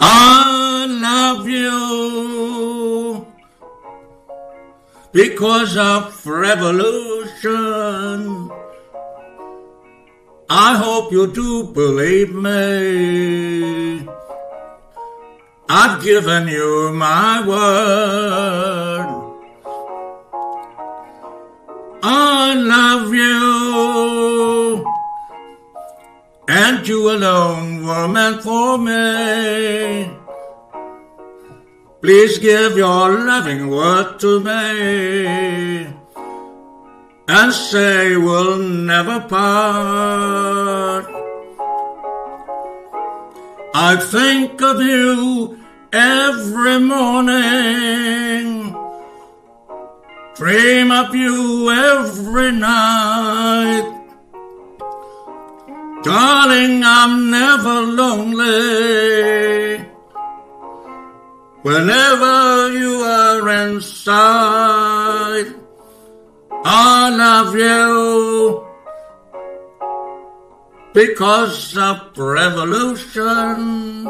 I love you because of revolution. I hope you do believe me. I've given you my word. I love you. And you alone were meant for me. Please give your loving word to me and say we'll never part. I think of you every morning, dream of you every night. Darling, I'm never lonely. Whenever you are inside, I love you because of revolution.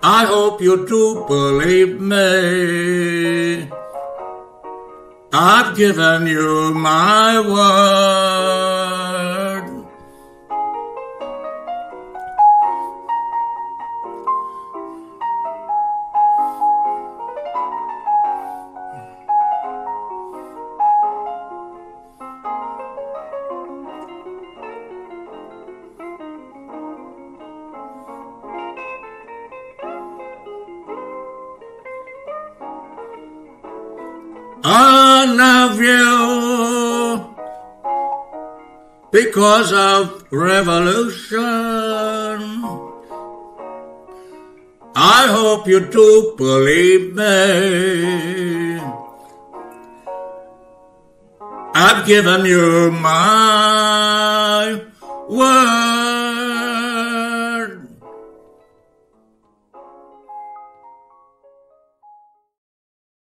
I hope you do believe me. I've given you my word. I love you because of revolution. I hope you do believe me. I've given you my word.